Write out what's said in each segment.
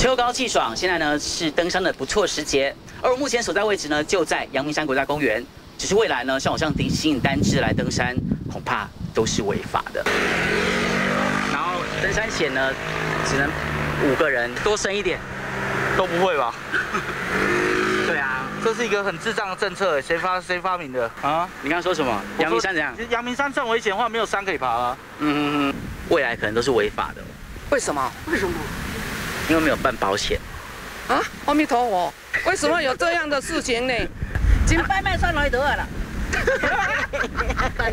秋高气爽，现在呢是登山的不错时节。而我目前所在位置呢，就在阳明山国家公园。只是未来呢，像我这样吸引单只来登山，恐怕都是违法的。然后登山险呢，只能五个人，多生一点，都不会吧？对啊，这是一个很智障的政策，谁发谁发明的啊？你刚刚说什么？阳明山怎样？阳明山这么危险的话，没有山可以爬啊。嗯嗯嗯，未来可能都是违法的。为什么？为什么？因为没有办保险啊！阿弥陀佛，为什么有这样的事情呢？金拍卖算来得了。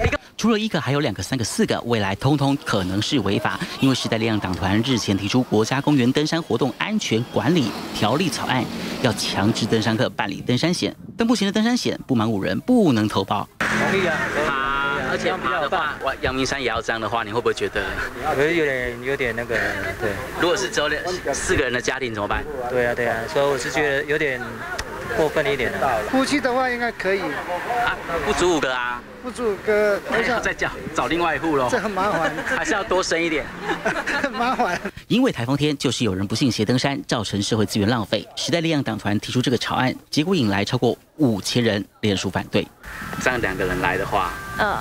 除了一个，还有两个、三个、四个，未来通通可能是违法。因为时代力量党团日前提出《国家公园登山活动安全管理条例》草案，要强制登山客办理登山险。但目前的登山险不满五人不能投保。同意啊。而且爬的话，我阳明山也要这样的话，你会不会觉得？我觉得有点有点那个，对。如果是只有两四个人的家庭怎么办？对啊，对啊，所以我是觉得有点过分一点的。夫妻的话应该可以。啊，不足五个啊。不足五个，还要再叫找另外一户喽。这很麻烦，还是要多生一点。很麻烦。因为台风天，就是有人不信邪登山，造成社会资源浪费。时代力量党团提出这个草案，结果引来超过五千人联署反对。这样两个人来的话，嗯。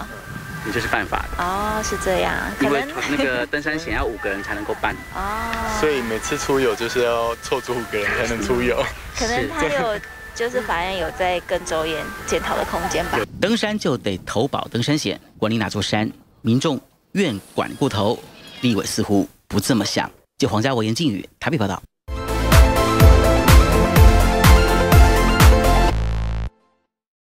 你就是犯法的哦，是这样。因为那个 登山险要五个人才能够办哦，所以每次出游就是要凑足五个人才能出游。可能他有，就是法院有在跟周延检讨的空间吧。登山就得投保登山险，管理哪座山，民众愿管过头，立委似乎不这么想。就皇家国言靖宇，台北报道。